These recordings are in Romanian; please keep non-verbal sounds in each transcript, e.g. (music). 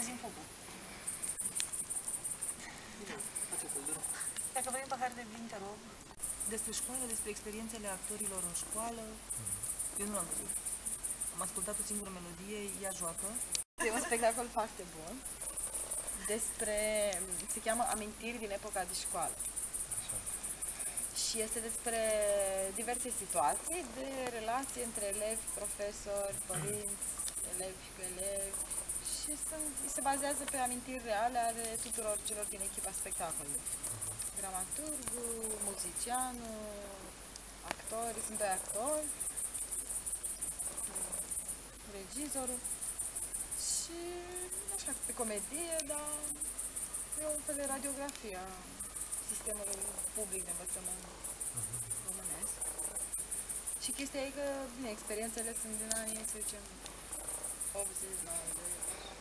încălzim focul. Dacă vrei un pahar de vin, te rog. Despre școală, despre experiențele actorilor în școală. Eu nu l-am văzut. Am ascultat o singură melodie, ea joacă. E un spectacol foarte bun despre, se cheamă Amintiri din epoca de școală. Și este despre diverse situații de relații între elevi, profesori, părinți, elevi cu elevi și sunt, se bazează pe amintiri reale ale tuturor celor din echipa spectacolului. Dramaturgul, muzicianul, actorii, sunt doi actori, regizorul și așa, pe comedie, dar e un fel de radiografie a sistemului public de învățământ românesc. Și chestia e că, bine, experiențele sunt din anii, să zicem, 80, 90, 2000,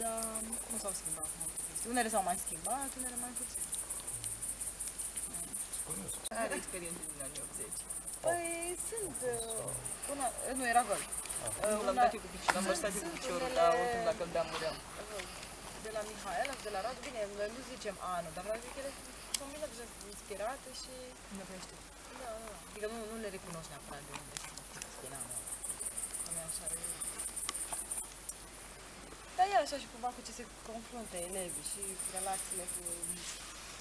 dar nu s-au schimbat multe chestii. Unele s-au mai schimbat, unele mai puțin. Are experiențe din anii 80. Păi sunt, uh, una, nu era gol. Nu l-am dat eu cu piciorul, am vărsat eu cu piciorul, dar oricum dacă îl beam, muream. de la Mihaela și de la Radu, bine, noi nu zicem anul, dar vreau să zic că ele sunt bine deja inspirate și... Nu crește. Da, da, da. Adică nu, nu le recunoști neapărat de unde sunt din anul ăla. Cum e așa, e... Dar e așa și cumva cu ce se confruntă elevii și relațiile cu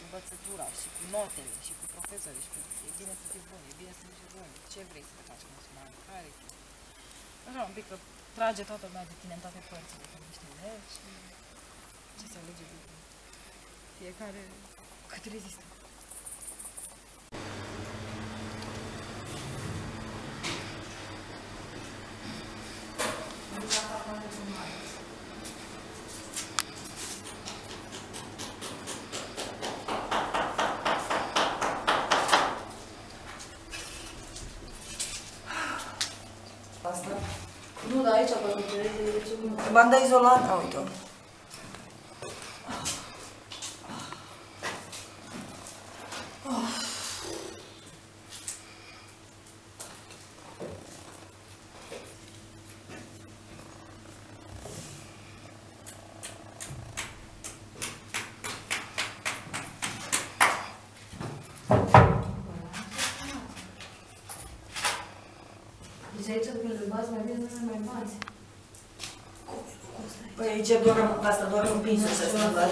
învățătura și cu notele și cu profesorii și cu e bine să fii bun, e bine să nu fii bun, ce vrei să te faci în sumare, care e Așa un pic că trage toată lumea de tine în toate părțile, când ești elev și ce se alege de fiecare cât rezistă. Asta? Nu, dar aici poate că e ce bun. Banda izolantă, uite-o. Deci aici când le bați mai bine, nu mai bați. Păi aici doar, asta doar un pinsul să schimbat.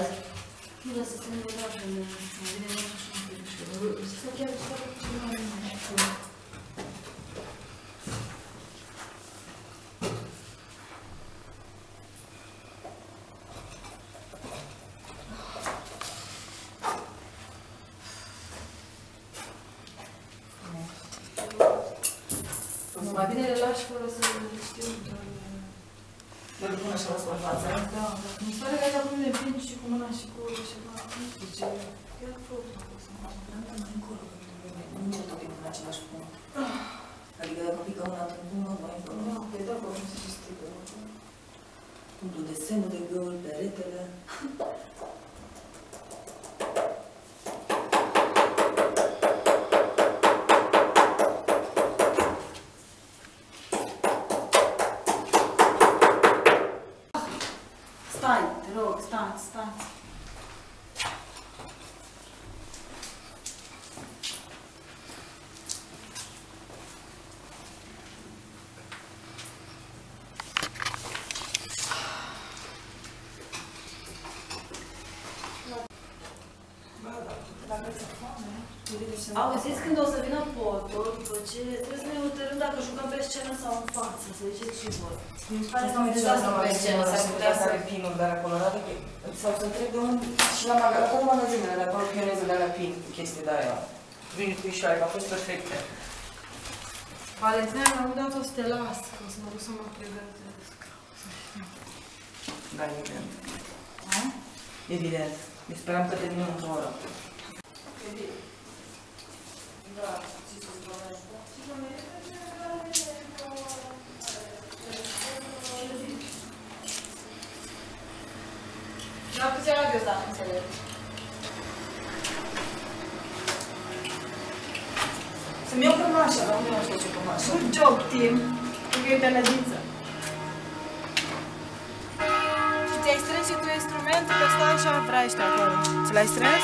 Nu, dar să se îndemnată, mai bine nu așa un pic. Și să chiar să facă ceva mai bine. Nu, mai bine le lași fără să le știu. doar, Eu le pun așa la față. Da, da. Mi se pare că aici acum le prind și cu mâna și cu ceva. Nu știu ce. Chiar prob. Dar mai încolo, nu merge tot timpul în același punct. Adică dacă pică una într-un punct, mai încolo. Da, pe da, cum se strică. Punctul de semnul de găl, peretele. (laughs) te rog, stai, stai. Auziți când o să vină potul, după ce trebuie să ne hotărâm dacă jucăm pe scenă sau în față, să ziceți și voi. Mi se pare că am dezastru pe scenă, s-ar putea să... are pinuri de alea colorate, sau să întreb de unde, și la magazinele, acolo magazinele de acolo, pionezele alea pin cu chestii de aia. Vin cu ișoare, că au fost perfecte. Valentina mi-a dat o să te las, că o să mă duc să mă pregătesc. Da, evident. Evident. Ne speram că terminăm într-o oră. La câți era eu să înțeleg? Să-mi iau cămașa, dar nu știu ce cămașă. Good job, Tim. Că e pe lădiță. ai strâns și tu instrumentul, că stai așa, vraiște acolo. Ți l-ai strâns?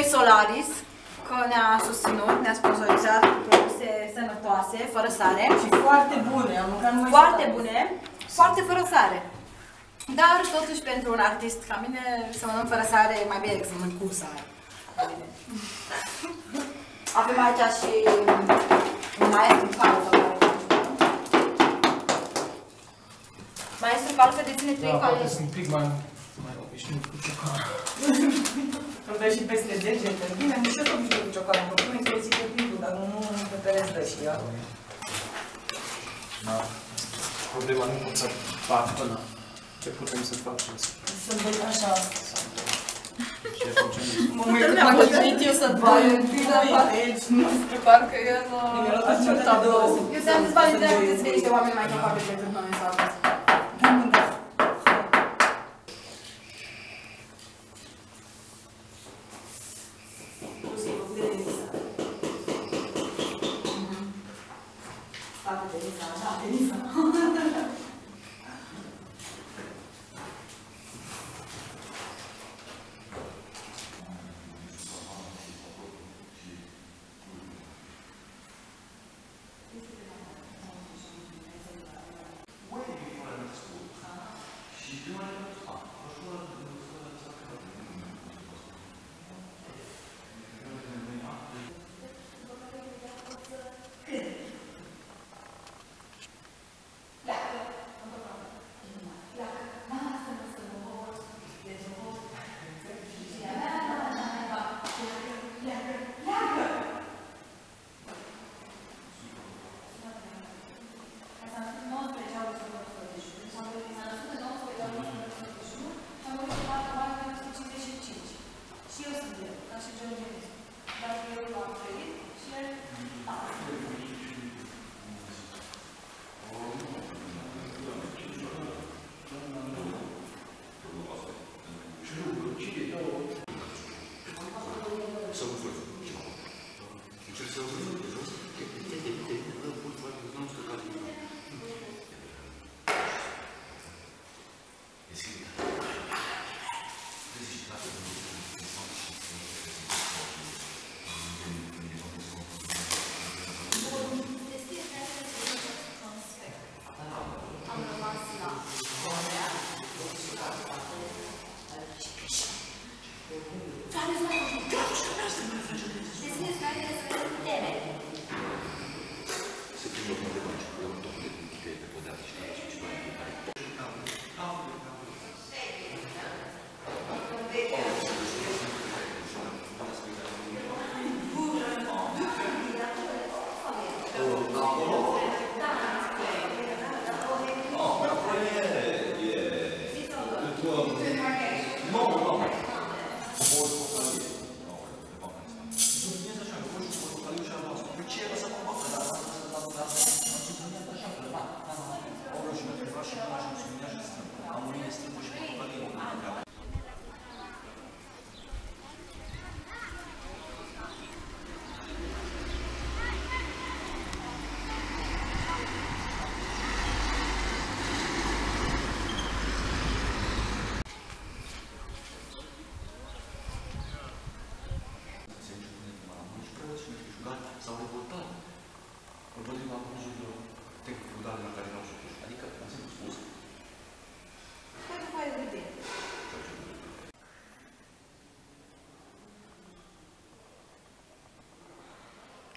Um, firmei Solaris că ne-a susținut, ne-a sponsorizat cu produse sănătoase, fără sare. Și foarte bune, am mâncat numai Foarte salate. bune, foarte fără sare. Dar totuși pentru un artist ca mine să mănânc fără sare e mai bine decât să mănânc cu sare. Evident. (laughs) Avem aici și un maestru calcă care Maestru calcă deține trei Da, poate cale. sunt un pic mai, mai obișnuit cu ciocanul. Îl dă și peste degete. Bine, nici eu sunt cu ciocanul, mă pune că zic timpul, dar nu pe pereți dă și ea. Da. Problema nu pot să fac până ce putem să facem să Să-mi dă așa. ce facem. Mă uit m-am gândit eu să vai un pic la aici. Nu știu, parcă e în... Mi-a luat așa tablou. Eu ți-am zis, Vali, de puteți veni niște oameni mai capabili decât noi în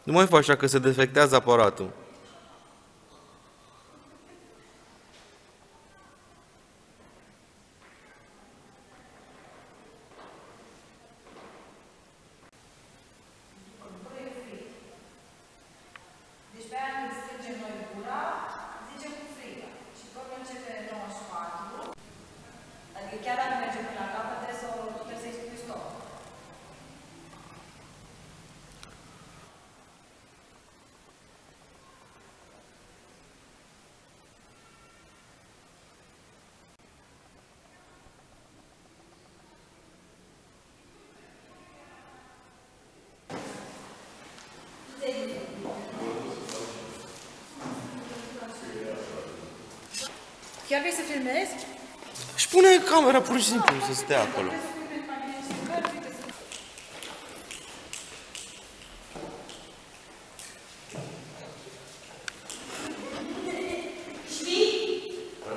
Nu mai fă așa că se defectează aparatul. Deci pe aia când strângem noi gura, zicem cu frică. Și totul începe 94. Adică chiar dacă mergem până la capăt, trebuie să, trebuie să-i spui stop. Chiar vrei să filmezi? Și pune camera pur și simplu să stea acolo.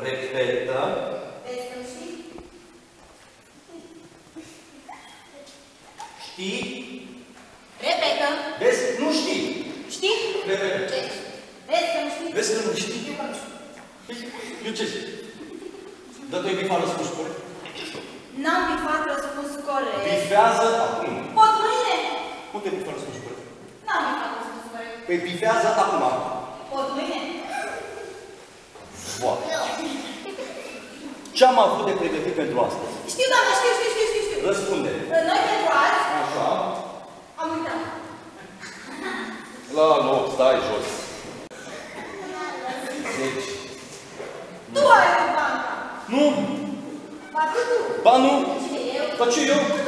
repetă, știi, Repetă! vezi, nu știi. Știi? Repetă. Ce? Vezi că nu știi? Vezi că nu știi? Eu ce zic? Dar tu ai bifat răspuns corect? N-am bifat răspunsul corect. Bifează acum. Pot mâine? Unde bifat răspuns corect? N-am bifat răspunsul corect. Păi bifează acum. Pot mâine? Foarte. Ce am avut de pregătit pentru astăzi? Știu, doamne, știu, știu, știu, știu, știu. Răspunde. Noi pentru azi Așa. am uitat. La loc, stai jos. Deci. Tu ai